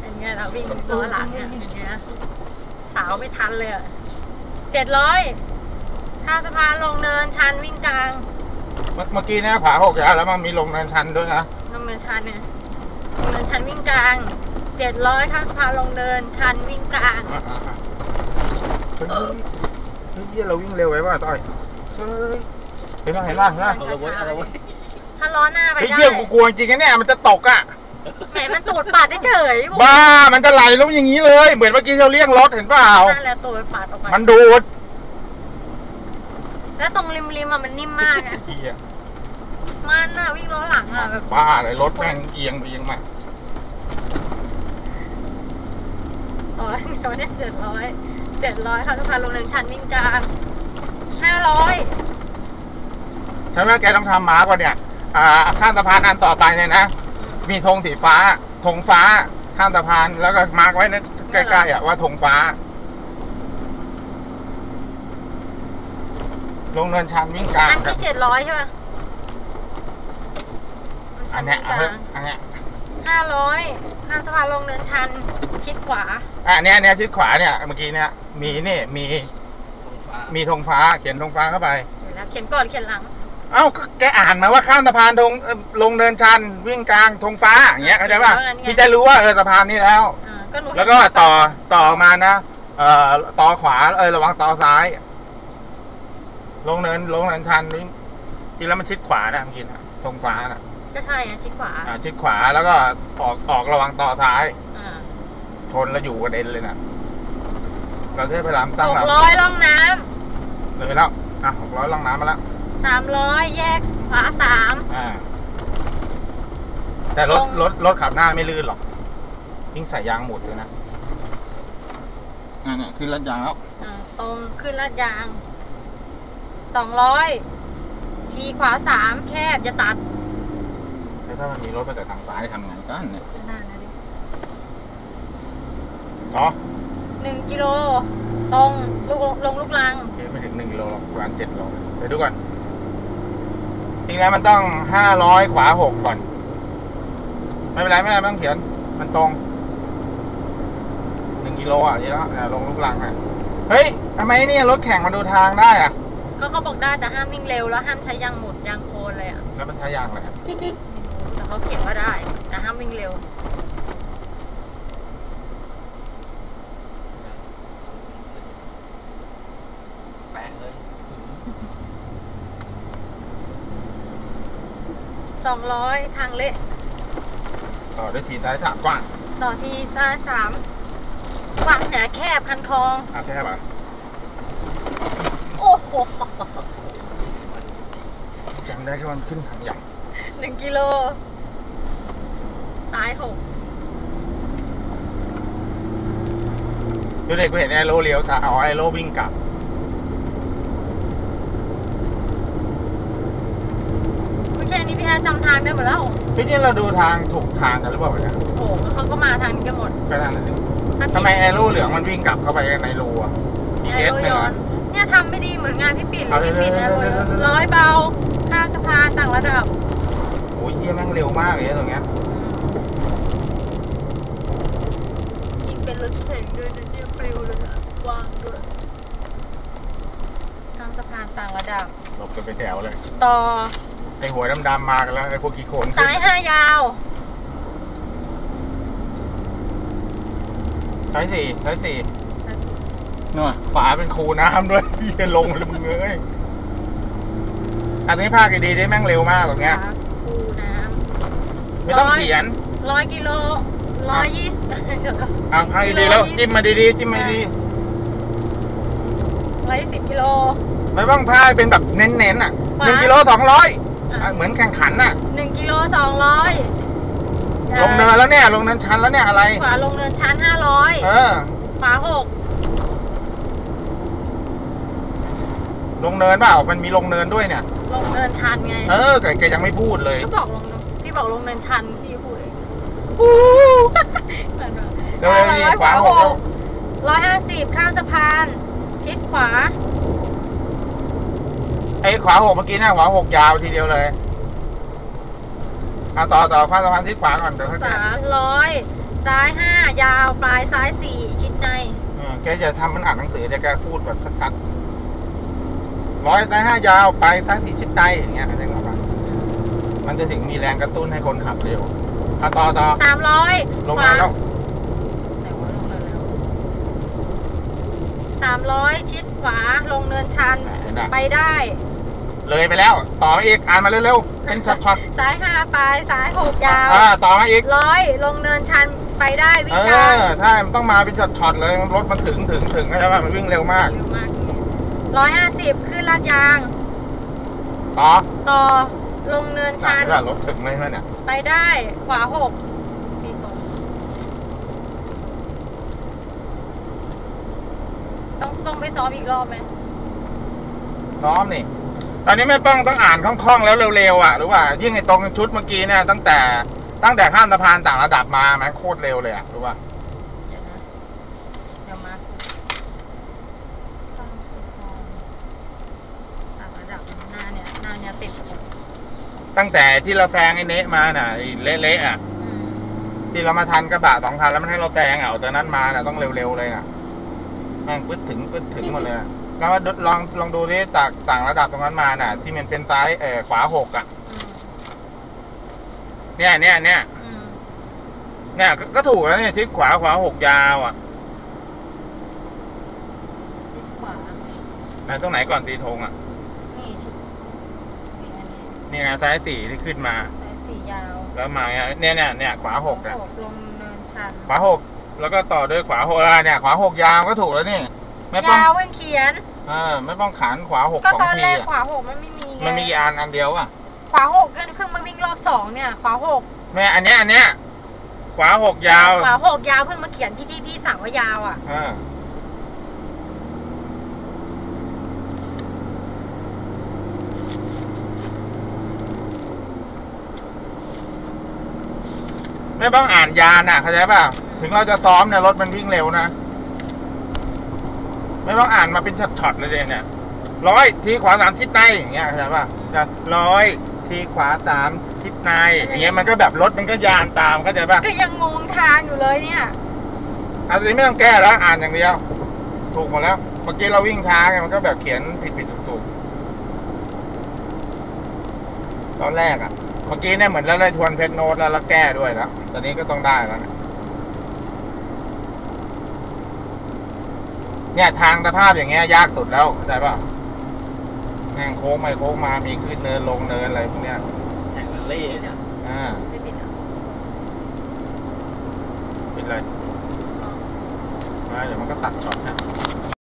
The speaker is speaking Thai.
เป็นไงล่ะวิ่งล้อหลังเนี่ยเป็นไงนะสาวไม่ทันเลยอะเจ็ดร้อยข้ามสะพานลงเนินชันวิ่งกลาง เมื่อเมื่อกี้เนี่ยผาหกยาวแล้วมันมีลงเนินชันด้วยนะลงเนินชันเนี่ยลงเนินชันวิ่งกลางเจ็ดร้อยข้ามสะพานลงเนินชันวิ่งกลางอะอะอะเฮ้ยเฮ้ยเฮ้ยเราวิ่งเร็วไว้ป่ะต้อยเฮ้ยเห็นป่ะเห็นป่ะเห็นป่ะเอาละเว้ยเอาละเว้ยถ้าล้อหน้าไปเฮ้ยได้เยี่ยกูกลัวจริงๆนะเนี่ยมันจะตกอะ แหมมันตูดปาดได้เฉยบ้า มันจะไหลลงอย่างนี้เลย เหมือนเมื่อกี้เราเลี่ยงรถเห็นเปล่า นั่นแหละตูดปาดออกไปมันดูดแล้วตรงริมริมๆอะมันนิ่มมากอะเหี้ยมันอะวิ่งล้อหลังอะแบบบ้าเลยรถแม่งเอียงไปเอียงมาอ๋อเดี๋ยวเนี่ยเจ็ดร้อยเจ็ดร้อยค่ะสะพานลงเนินชันวิ่งกลางห้าร้อยใช่ไหมแกต้องทำมาร์กว่าเนี่ย อ่าข้ามสะพานอันต่อไปเนี่ยนะ มีธงสีฟ้าธงฟ้าข้ามสะพานแล้วก็มาร์กไว้ในใกล้ๆอะว่าธงฟ้า ลงเนินชันวิ่งกลางอันที่เจ็ดร้อยใช่ป่ะอันเนี้ยเอาเถอะอันเนี้ยห้าร้อยข้ามสะพานลงเนินชันชิดขวา อะเนี้ยเนี้ยชิดขวาเนี่ยเมื่อกี้เนี่ยมีนี่มี มีธงฟ้าเขียนธงฟ้าเข้าไป เดี๋ยวนะเขียนก่อนเขียนหลัง เอ้าก็แกอ่านมาว่าข้ามสะพานธงเอ่อลงเนินชันวิ่งกลางธงฟ้าอย่างเงี้ยเข้าใจป่ะเอองั้นไงพี่จะรู้ว่าเออสะพานนี้แล้ว อ่าก็หนูแล้วก็ต่อต่อมานะ เอ่อต่อขวาเออระวังต่อซ้าย ลงเนินลงเนินชันวิ่งทีแล้วมันชิดขวานะเมื่อกี้นะธงฟ้านะก็ใช่อะชิดขวาอ่าชิดขวาแล้วก็ออกออกระวังต่อซ้าย อ่าชนแล้วอยู่กระเด็นเลยนะเราได้พยายามตั้งหหลักกร้อยล่องน้เลยแล้วอะหกร้อยล่องน้ำมาแล้วำ สามร้อยแยกขวาสามอ่า แต่รถตรงรถรถขับหน้าไม่ลื่นหรอกยิ่งใส่ยางหมุดเลยนะอ่าเนี่ยขึ้นรถยางแล้วอ่าตรงขึ้นลาดยางสองร้อยทีขวาสามแคบจะตัดแล้วถ้ามันมีรถมาจากทางซ้ายทำไงกันเนี่ยนั่นนะดิเนาะหนึ่งกิโล ตรงลูกลงลูกลังเจ๊ไม่ถึงหนึ่งกิโลหรอกประมาณเจ็ดโลไปดูก่อน จริงแล้วมันต้องห้าร้อยขวาหกก่อน ไม่เป็นไรไม่เป็นไรไม่ต้องเขียน มันตรงหนึ่งกิโลอะนี่แล้วเนี่ยลงลูกลังอะ เฮ้ยทำไมเนี่ยรถแข่งมาดูทางได้อะ ก็เขาบอกได้แต่ห้ามวิ่งเร็วแล้วห้ามใช้ยางหมุดยางโคนเลยอะ แล้วมันใช้ยางอะไรอะแต่เขาเขียนว่าได้ แต่ห้ามวิ่งเร็ว แปะเลย สองร้อยทางเละต่อด้วยทีซ้ายสามกว้างต่อที่ซ้ายสามกว้างหนาแคบคันคลอง อะใช่ป่ะโอ้โหจำได้แค่วันขึ้นทางใหญ่หนึ่งกิโลซ้ายหกดูเด็กกูเห็นแอโรเลี้ยวซ้ายเอาแอโรวิ่งกลับ ไม่ใช่อันนี้พี่แอร์จำทางได้หมดแล้ว พี่นี่เราดูทางถูกทางกันหรือเปล่าวะเนี่ยโอ้โหเขาก็มาทางนี้กันหมดก็นั่นแหละดิถ้าทำไมแอโรเหลืองมันวิ่งกลับเข้าไปในรูอะแอเอสโรเนี่ยย้อนนะเนี่ยทำไม่ดีเหมือนงานพี่ปิ่นเลเอายเร็วพี่ปิ่นแอโรเร็วเร็วเร็วร้อยเบาข้ามสะพานต่างระดับ โอ้ยเยี่ยแม่งเร็วมากเลยนะตรงเนี้ยยิ่งเป็นรถแข่งด้วยนะเนี่ยปลิวเลยอะวางด้วยข้ามสะพานต่างระดับ หลบกันไปแถวเลย ต่อ ไอหัวดำๆมากันแล้วไอพวกขี้โคลนขึ้นสายห้ายาวสายสี่สายสี่นู่นฝาเป็นคูน้ำด้วยเยี่ยลงเลยมึงเอ้ยอันนี้ภาคดีๆได้แม่งเร็วมากตรงเนี้ยคูน้ำไม่ต้องเขียนร้อยกิโลร้อยยี่สิบเอาภาคดีๆแล้วจิ้มมาดีๆจิ้มมาดีร้อยยี่สิบกิโลๆไม่ต้องพายเป็นแบบเน้นๆอะขวาหนึ่งกิโลสองร้อยอะ เหมือนแข่งขันอะหนึ่งกิโลสองร้อยลงเนินแล้วเนี่ย ลงเนินชันแล้วเนี่ยอะไร ขวาลงเนินชั้นห้าร้อยเออ ขวาหกลงเนินเปล่ามันมีลงเนินด้วยเนี่ย ลงเนินชันไง เออแกแกยังไม่พูดเลย ก็บอกลงพี่บอกลงเนินชันพี่พูดเองเร็วๆนี่ขวาหกร้อยห้าสิบข้ามสะพาน ชิดขวา ไอ้ขวาหกเมื่อกี้เนี่ยขวาหกยาวทีเดียวเลยเอาต่อต่อข้ามสะพานทิศขวาก่อนเดี๋ยวค่อยสามร้อยซ้ายห้ายาวปลายซ้ายสี่ชิดในเออแกจะทำมันอ่านหนังสือแต่แกพูดแบบชัดๆร้อยซ้ายห้ายาวไปซ้ายสี่ชิดในอย่างเงี้ยอะไรเงี้ยมันจะถึงมีแรงกระตุ้นให้คนขับเร็วอะต่อต่อสามร้อยลงมาแล้วไหนวะลงเนินแล้วสามร้อยชิดขวาลงเนินชันไปได้ เลยไปแล้ว ต่ออีกอ่านมาเร็วๆเป็นช็อตซ้ายห้าปลายซ้ายหกยาวๆอ่าต่อมาอีกร้อยลงเนินชันไปได้วิ่เองได้อใช่มันต้องมาเป็นช็อตๆเลยรถมันถึงถึงถึงใช่ป่ะมันวิ่งเร็วมาก เร็วมากร้อยห้าสิบขึ้นลาดยาง ต่อต่อลงเนินหนัชักนว่ารถถึงไหมเนี่ย ไปได้ขวาหกดีตรงต้องต้องไปซ้อมอีกรอบไหมซ้อมนี่ ตอนนี้ไม่ต้องต้องอ่านคล่องๆแล้วเร็วๆอะหรือว่า ยิ่งไอ้ตรงชุดเมื่อกี้เนี่ยตั้งแต่ตั้งแต่ข้ามสะพานต่างระดับมาไหมโคตรเร็วเลยอะรู้ป่ะเดี๋ยวนะเดี๋ยวมาข้ามสะพานต่างระดับหน้าเนี่ยหน้าเนี่ยติดหกตั้งแต่ที่เราแซงไอ้เนะมาน่ะไอ้เละๆอะอืมที่เรามาทันกระบะสองคันแล้วมันให้เราแซงอะเอาจากนั้นมาน่ะต้องเร็วๆเลยน่ะแม่งปึ๊ดถึงปึ๊ดถึงหมดเลยอะ แล้วว่าลองลองดูที่ต่างต่างระดับตรงนั้นมาน่ะ ที่มันเป็นซ้ายเออขวาหกอะอืมเนี่ยเนี่ยเนี่ยอืมเนี่ยก็ก็ถูกแล้วเนี่ยทิศขวาขวาหกยาวอะชิดขวา ไหนตรงไหนก่อนตีธงอะนี่ชิดนี่อันนี้นี่ไงซ้ายสี่ที่ขึ้นมา สายสียาวแล้วมาเนี่ยเนี่ยเนี่ยขวาหกอะลงเนินชันขวาหกแล้วก็ต่อด้วยขวาหกอะเนี่ย ขวาหกยาวก็ถูกแล้วนี่ไม่ต้อง ยาวเว้นเขียนเออไม่ต้องขันขวาหกก็สองตอนทีแรกอะขวาหกมันไม่มีไงมันมีกี่อันอันเดียวอะ ขวาหกก็เพิ่งมาวิ่งรอบสองเนี่ย ขวาหกแม่อันเนี้ยอันเนี้ยขวาหกยาวขวาหกยาวเพิ่งมาเขียนพี่ที่พี่สั่งว่ายาวอะเออไม่ต้องอ่านยานอะเข้าใจป่ะถึงเราจะซ้อมเนี่ยรถมันวิ่งเร็วนะ ไม่ต้องอ่านมาเป็นช็อตๆเลยเนี่ยร้อยทีขวาสามทิศในอย่างเงี้ยเข้าใจป่ะจะร้อยทีขวาสามทิศในอย่างเงี้ยมันก็แบบรถมันก็ยานตามเข้าใจป่ะก็ยังงงทางอยู่เลยเนี่ยอันนี้ไม่ต้องแก้แล้วอ่านอย่างเดียว ถูกหมดแล้วเมื่อกี้เราวิ่งช้าไงมันก็แบบเขียนผิดผิดถูกถูกตอนแรกอะเมื่อกี้เนี่ยเหมือนเราได้ทวนเพชรโน้ตแล้วเราแก้ด้วยแล้วตอนนี้ก็ต้องได้แล้วนะ เนี่ยทางสภาพอย่างเงี้ยยากสุดแล้วเข้าใจป่ะแม่งโค้งไปโค้งมามีขึ้นเนินลงเนินอะไรพวกเนี้ยแข่งกันเล่เนี่ยอ่าไม่ปิดอะปิดเลยอ๋ออ่าเดี๋ยวมันก็ตัดก่อนนะอ